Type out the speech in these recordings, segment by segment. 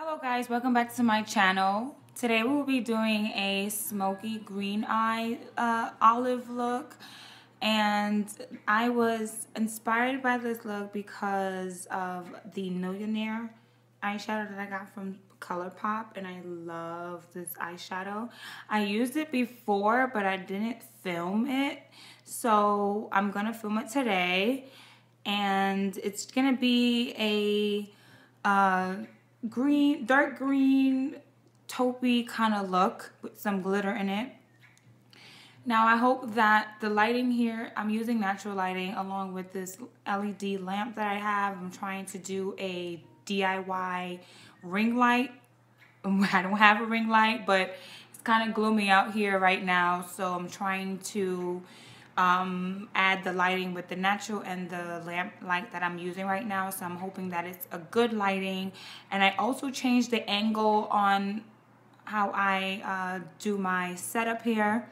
Hello guys, welcome back to my channel. Today we will be doing a smoky green eye uh, olive look and I was inspired by this look because of the Nillionaire eyeshadow that I got from ColourPop and I love this eyeshadow. I used it before but I didn't film it so I'm gonna film it today and it's gonna be a uh, green, dark green, taupey kind of look with some glitter in it. Now I hope that the lighting here, I'm using natural lighting along with this LED lamp that I have. I'm trying to do a DIY ring light. I don't have a ring light, but it's kind of gloomy out here right now. So I'm trying to um, add the lighting with the natural and the lamp light that I'm using right now. So I'm hoping that it's a good lighting. And I also changed the angle on how I uh, do my setup here.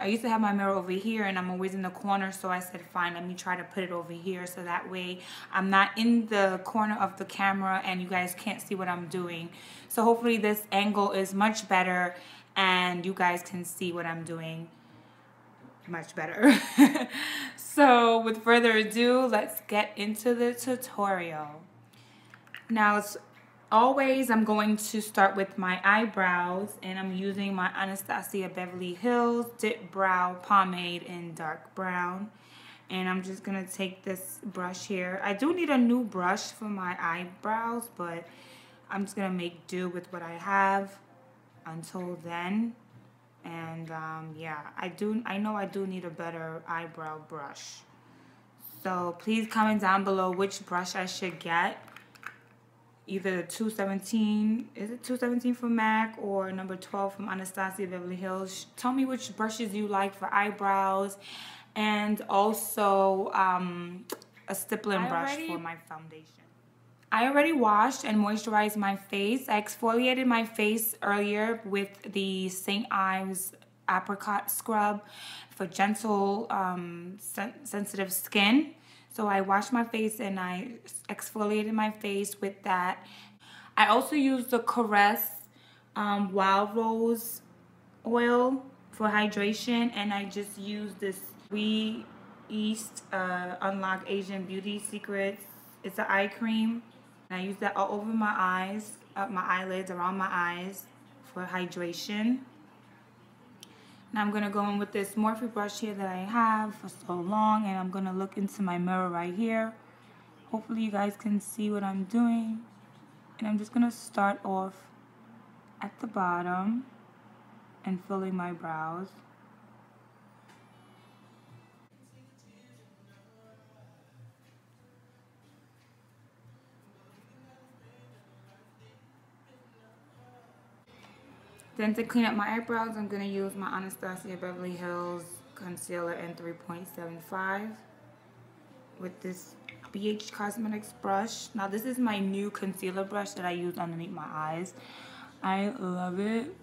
I used to have my mirror over here and I'm always in the corner so I said fine let me try to put it over here so that way I'm not in the corner of the camera and you guys can't see what I'm doing. So hopefully this angle is much better and you guys can see what I'm doing much better. so with further ado, let's get into the tutorial. Now, as always, I'm going to start with my eyebrows and I'm using my Anastasia Beverly Hills Dip Brow Pomade in dark brown. And I'm just going to take this brush here. I do need a new brush for my eyebrows, but I'm just going to make do with what I have until then and um, yeah I do I know I do need a better eyebrow brush. So please comment down below which brush I should get. Either the 217 is it 217 from MAC or number 12 from Anastasia Beverly Hills? Tell me which brushes you like for eyebrows and also um, a stippling brush for my foundation I already washed and moisturized my face. I exfoliated my face earlier with the St. Ives apricot scrub for gentle um, sen sensitive skin. So I washed my face and I exfoliated my face with that. I also used the Caress um, Wild Rose oil for hydration and I just used this We East uh, Unlock Asian Beauty Secrets. It's an eye cream and I use that all over my eyes, up my eyelids, around my eyes for hydration. Now I'm going to go in with this Morphe brush here that I have for so long and I'm going to look into my mirror right here. Hopefully you guys can see what I'm doing. And I'm just going to start off at the bottom and filling my brows. Then to clean up my eyebrows, I'm going to use my Anastasia Beverly Hills Concealer in 3.75 with this BH Cosmetics brush. Now this is my new concealer brush that I use underneath my eyes. I love it.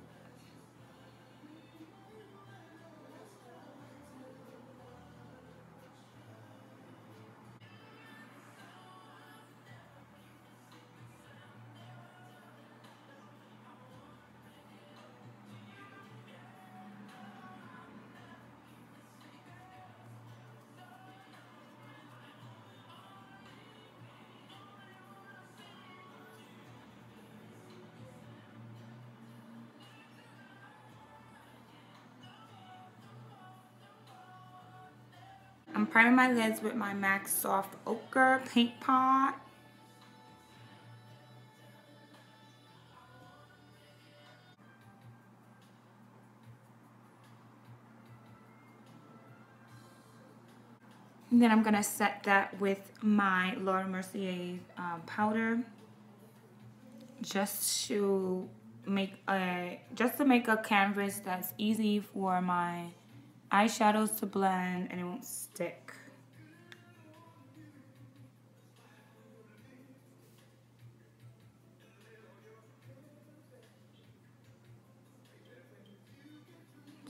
I'm priming my lids with my MAC Soft Ochre Paint Pot. And then I'm going to set that with my Laura Mercier uh, powder just to make a just to make a canvas that's easy for my eyeshadows to blend and it won't stick.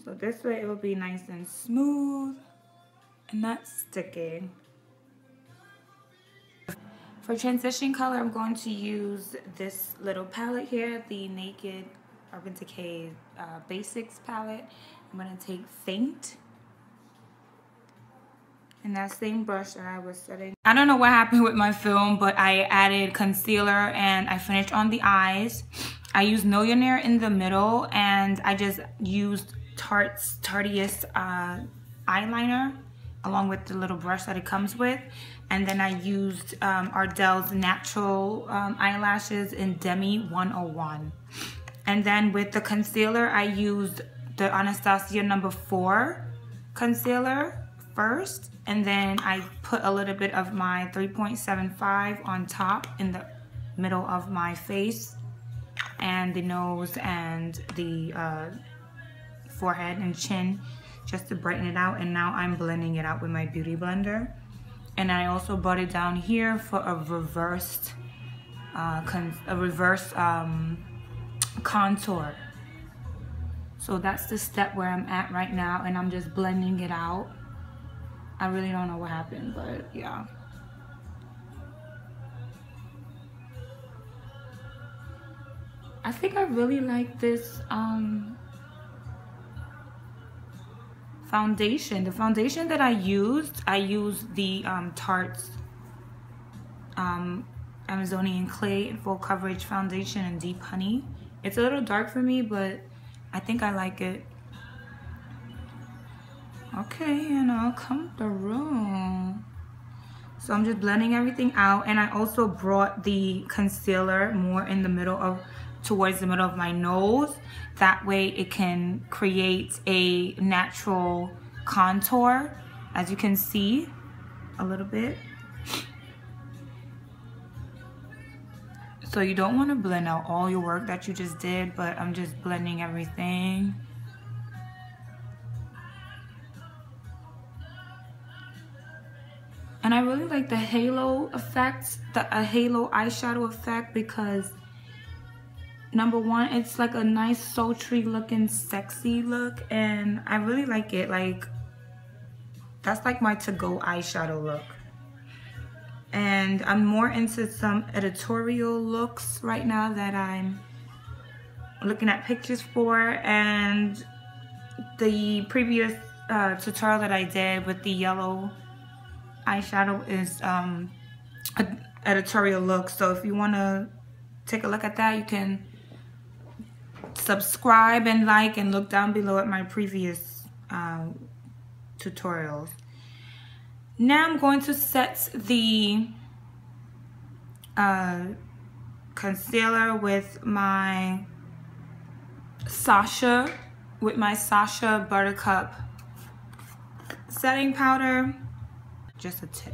So this way it will be nice and smooth and not sticking. For transition color, I'm going to use this little palette here, the Naked Urban Decay uh, Basics palette. I'm going to take Faint. And that same brush that I was setting. I don't know what happened with my film, but I added concealer and I finished on the eyes. I used Nillionaire in the middle and I just used Tarte's Tarteist uh, eyeliner along with the little brush that it comes with. And then I used um, Ardell's Natural um, Eyelashes in Demi 101. And then with the concealer, I used the Anastasia number four concealer first. And then I put a little bit of my 3.75 on top in the middle of my face and the nose and the uh, forehead and chin just to brighten it out and now I'm blending it out with my beauty blender and I also brought it down here for a reversed uh, a reverse um, contour so that's the step where I'm at right now and I'm just blending it out I really don't know what happened but yeah I think I really like this um, foundation. The foundation that I used, I used the um, Tarte's um, Amazonian Clay Full Coverage Foundation in Deep Honey. It's a little dark for me, but I think I like it. Okay, and I'll come through. So I'm just blending everything out. And I also brought the concealer more in the middle of towards the middle of my nose. That way it can create a natural contour, as you can see a little bit. So you don't want to blend out all your work that you just did, but I'm just blending everything. And I really like the halo effect, the a halo eyeshadow effect because number one it's like a nice sultry looking sexy look and I really like it like that's like my to-go eyeshadow look and I'm more into some editorial looks right now that I'm looking at pictures for and the previous uh, tutorial that I did with the yellow eyeshadow is um, editorial look so if you want to take a look at that you can subscribe and like and look down below at my previous uh, tutorials. Now I'm going to set the uh, concealer with my Sacha, with my Sacha Buttercup setting powder, just a tip.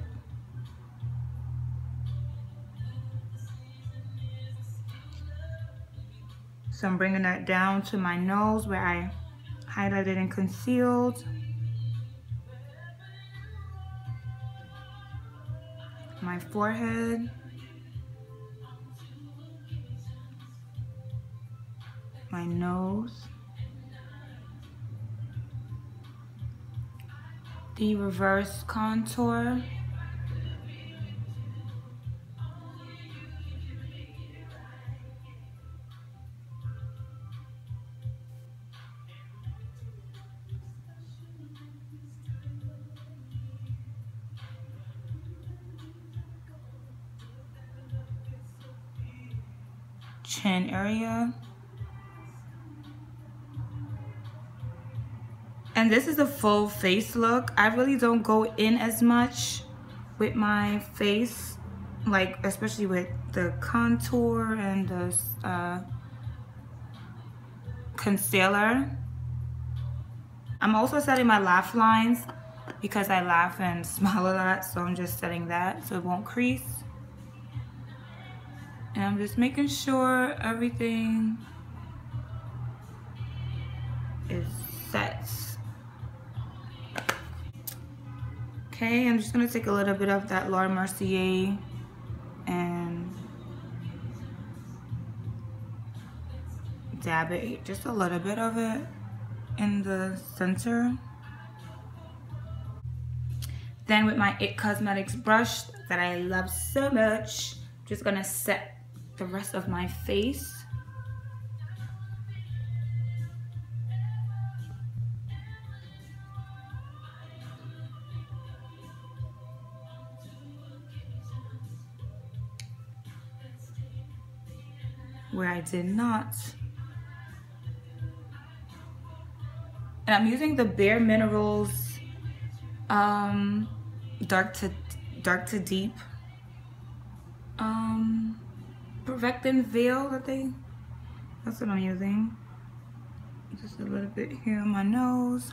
So I'm bringing that down to my nose where I highlighted and concealed. My forehead. My nose. The reverse contour. And this is a full face look. I really don't go in as much with my face, like especially with the contour and the uh, concealer. I'm also setting my laugh lines because I laugh and smile a lot, so I'm just setting that so it won't crease. And I'm just making sure everything Okay, I'm just gonna take a little bit of that Laura Mercier and dab it, just a little bit of it in the center. Then with my IT Cosmetics brush that I love so much. I'm just gonna set the rest of my face. Where I did not. And I'm using the Bare Minerals um, dark to dark to deep um, Perfecting Veil, I think. That's what I'm using. Just a little bit here on my nose.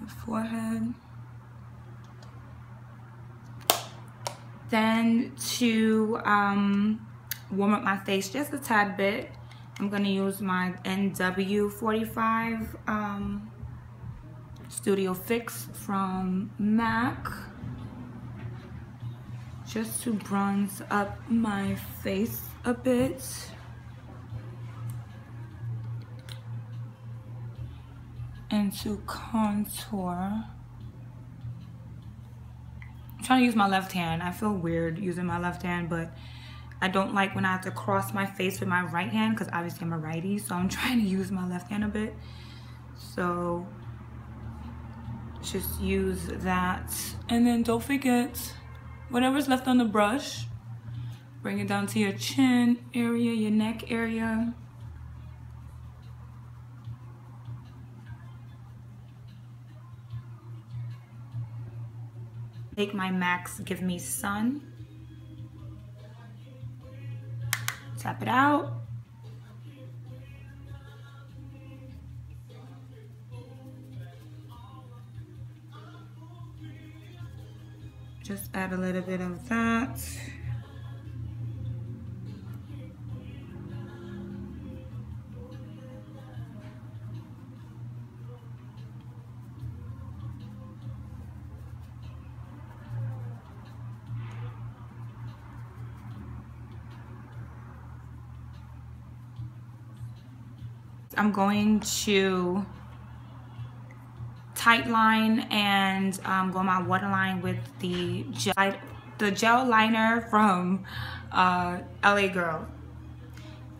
The forehead. Then to um, warm up my face just a tad bit, I'm gonna use my NW45 um, Studio Fix from MAC just to bronze up my face a bit. And to contour trying to use my left hand. I feel weird using my left hand, but I don't like when I have to cross my face with my right hand because obviously I'm a righty, so I'm trying to use my left hand a bit. So just use that. And then don't forget, whatever's left on the brush, bring it down to your chin area, your neck area. Take my MAC's Give Me Sun. Tap it out. Just add a little bit of that. I'm going to tight line and um, go my waterline with the gel, the gel liner from uh, LA Girl.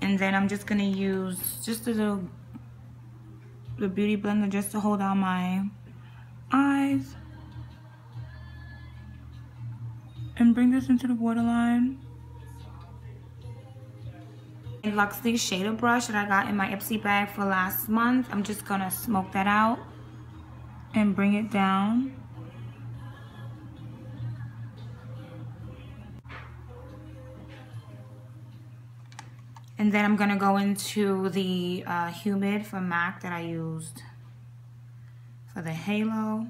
And then I'm just gonna use just a little the beauty blender just to hold on my eyes. And bring this into the waterline. Luxie shader brush that I got in my Ipsy bag for last month. I'm just gonna smoke that out and bring it down. And then I'm gonna go into the uh, Humid from MAC that I used for the halo.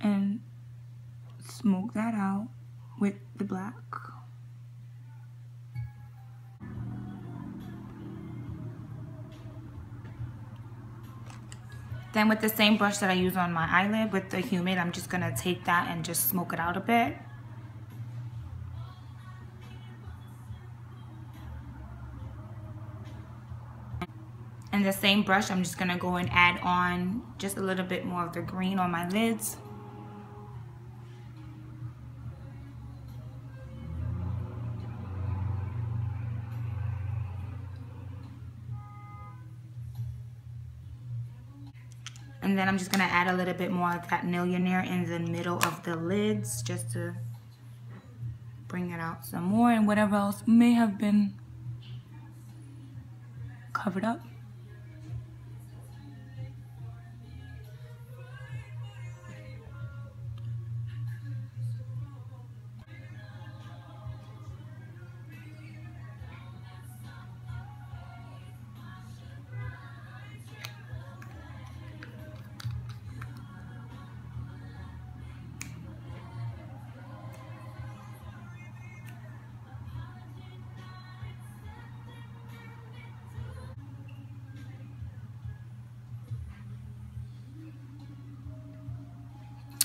And smoke that out with the black. Then with the same brush that I use on my eyelid with the Humid, I'm just gonna take that and just smoke it out a bit. And the same brush, I'm just gonna go and add on just a little bit more of the green on my lids. And then I'm just gonna add a little bit more of that Nillionaire in the middle of the lids just to bring it out some more and whatever else may have been covered up.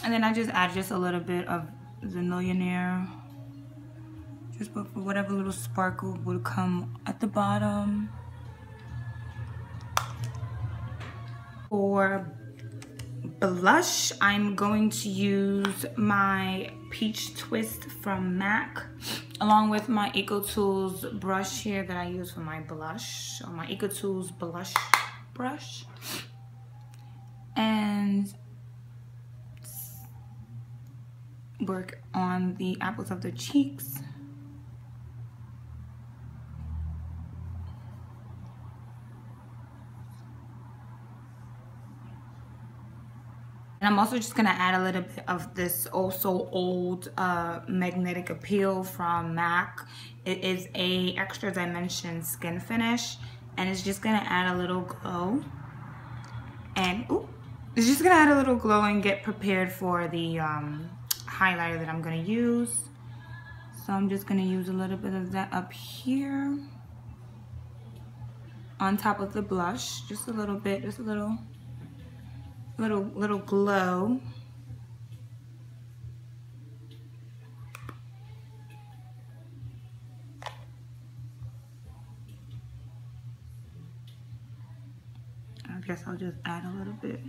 And then I just add just a little bit of the Nillionaire. Just for whatever little sparkle would come at the bottom. For blush, I'm going to use my Peach Twist from MAC along with my EcoTools brush here that I use for my blush. So my EcoTools blush brush. And work on the apples of the cheeks. And I'm also just gonna add a little bit of this also old uh, magnetic appeal from MAC. It is a extra dimension skin finish and it's just gonna add a little glow. And ooh, it's just gonna add a little glow and get prepared for the um, highlighter that I'm gonna use. So I'm just gonna use a little bit of that up here on top of the blush, just a little bit, just a little little little glow. I guess I'll just add a little bit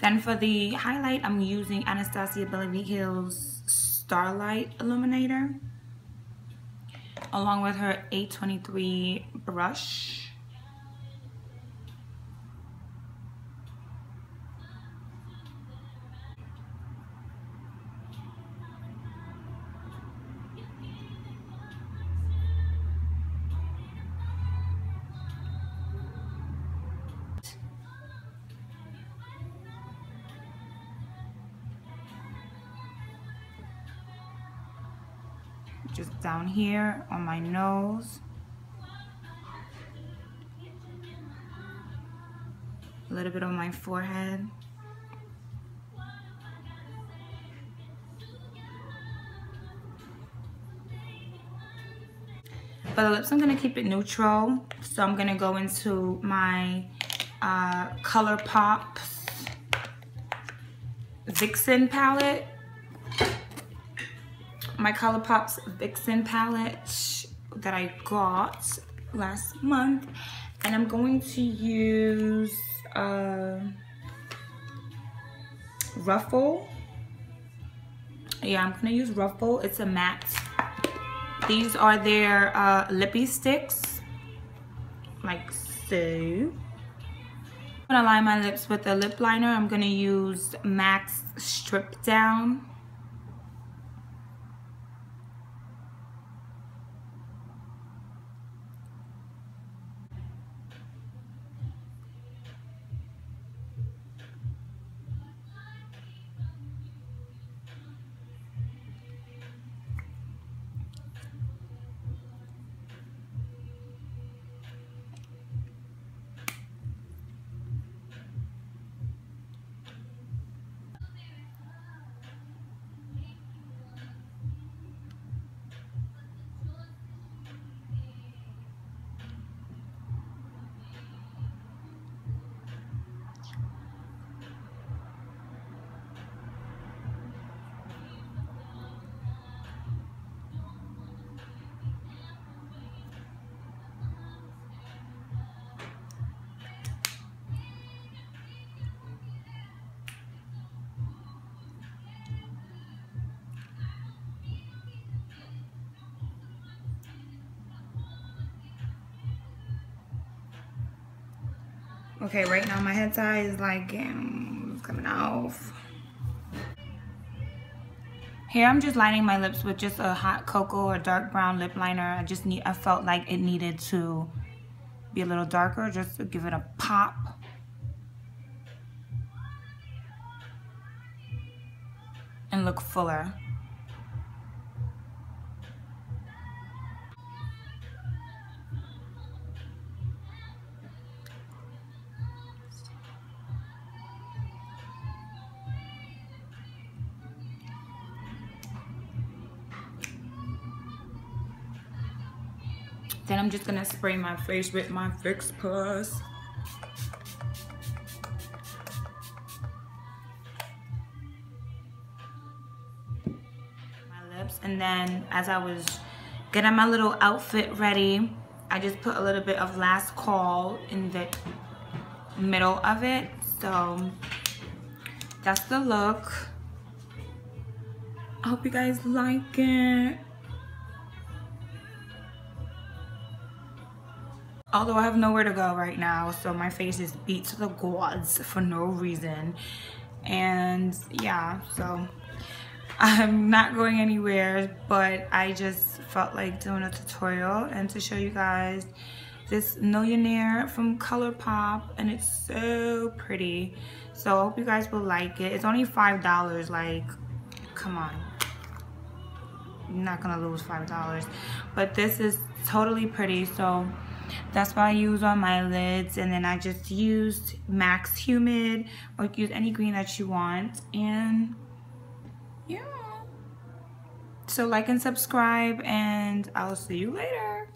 Then for the highlight, I'm using Anastasia Beverly Hills Starlight Illuminator along with her 823 brush. Down here on my nose. A little bit on my forehead. For the lips, I'm gonna keep it neutral. So I'm gonna go into my uh, ColourPop's Vixen palette my ColourPop's Vixen palette that I got last month. And I'm going to use uh, Truffle. Yeah, I'm gonna use Truffle. It's a matte. These are their uh, lippy sticks, like so. I'm gonna line my lips with a lip liner. I'm gonna use MAC's Strip Down. Okay, right now my head tie is like coming off. Here I'm just lining my lips with just a hot cocoa or dark brown lip liner. I just need, I felt like it needed to be a little darker just to give it a pop. And look fuller. I'm just gonna spray my face with my Fix Plus. My lips. And And then as I was getting my little outfit ready, I just put a little bit of last call in the middle of it. So that's the look. I hope you guys like it. Although I have nowhere to go right now, so my face is beat to the gods for no reason. And yeah, so I'm not going anywhere, but I just felt like doing a tutorial and to show you guys this Nillionaire from ColourPop and it's so pretty. So I hope you guys will like it. It's only $5, like, come on. I'm not gonna lose $5. But this is totally pretty, so that's what I use on my lids. And then I just used MAC's Humid or use any green that you want. And yeah. So like and subscribe and I'll see you later.